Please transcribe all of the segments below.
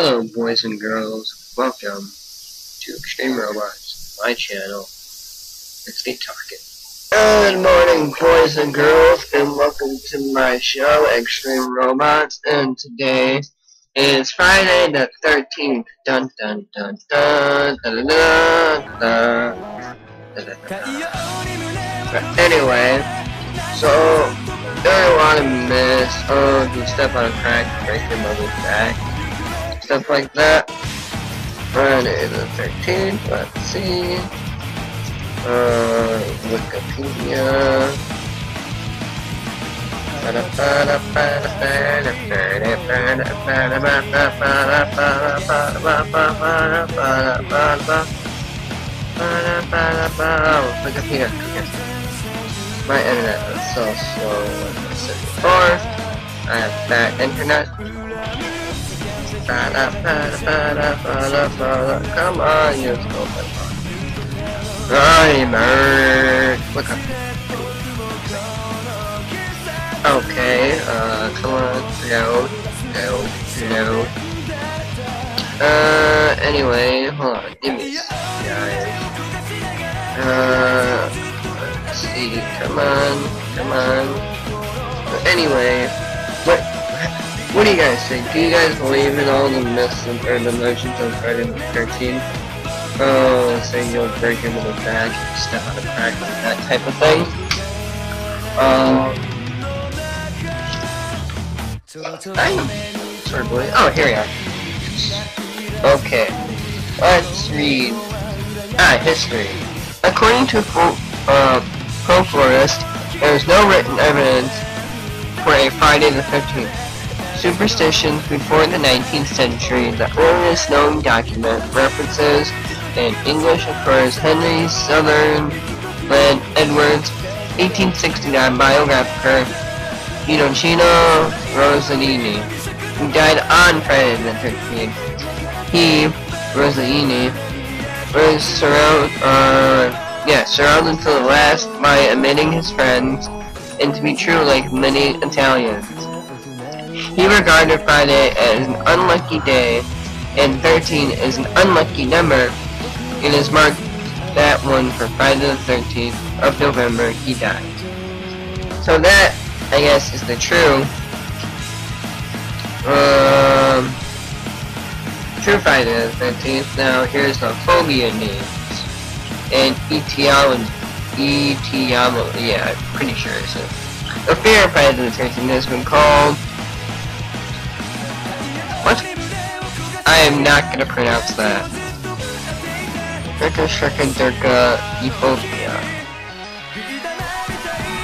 Hello boys and girls, welcome to Extreme Robots, my channel. Let's get talking. Good morning boys and girls, and welcome to my show, Extreme Robots, and today is Friday the 13th. Dun dun dun dun dun dun dun dun. dun, dun. But anyway, so don't want to miss, oh, you step on a crack, break your mother's back, stuff like that. Friday the 13th, let's see, uh, Wikipedia, up. My internet is so slow as I said before. I have bad internet. Come on, you stupid Timer! Look up. Okay, uh, come on, load, load, load. Uh, anyway, hold on, give me second. Uh, let's see, come on, come on. Anyway, what do you guys think? Do you guys believe in all the myths and, or the notions of Friday the 13th? Oh, saying you'll break into the back, step on a crack, that type of thing. Um, I of. Oh, here we are. Okay, let's read. Ah, history. According to uh, folklorist, there is no written evidence for a Friday the 13th. Superstitions before the 19th century, the earliest known document references in English occurs Henry Sutherland Edwards, 1869 biographer Pinocchio Rossellini, who died on Friday the 13th. He, Rossellini, was surrounded, uh, yeah, surrounded to the last by admitting his friends, and to be true like many Italians. He regarded Friday as an unlucky day, and 13 as an unlucky number, and has marked that one for Friday the 13th of November he died. So that, I guess, is the true, um, true Friday the 13th. Now, here's the phobia names, and etiology, etiology, yeah, I'm pretty sure it's a The fear of Friday the 13th has been called, what? I am not to pronounce that. Durka Shurka Durka Ephobia.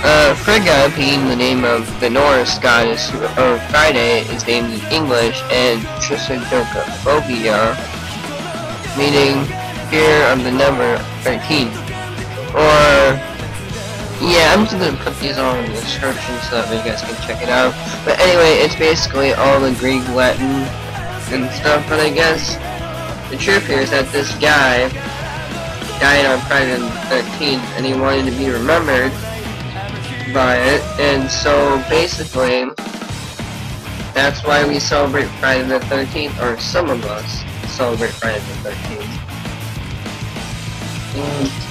Uh, Frigga being the name of the Norse goddess of Friday is named in English, and Trisadurka Phobia, meaning fear of the number 13. Or, yeah, I'm just gonna put these all in the description so that you guys can check it out. But anyway, it's basically all the Greek, Latin, and stuff, but I guess the truth here is that this guy died on Friday the 13th, and he wanted to be remembered by it, and so basically, that's why we celebrate Friday the 13th, or some of us celebrate Friday the 13th. Mm.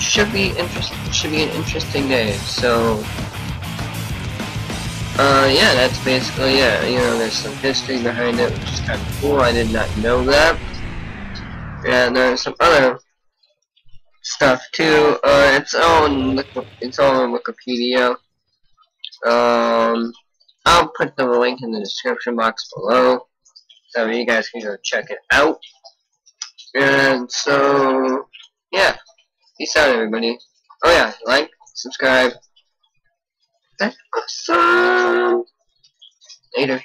Should be interest should be an interesting day, so uh, yeah, that's basically it. You know, there's some history behind it, which is kind of cool. I did not know that. And there's some other stuff too. Uh, it's all in it's all in Wikipedia. Um, I'll put the link in the description box below, so you guys can go check it out. And so, yeah, peace out, everybody. Oh yeah, like, subscribe. That's awesome. Later.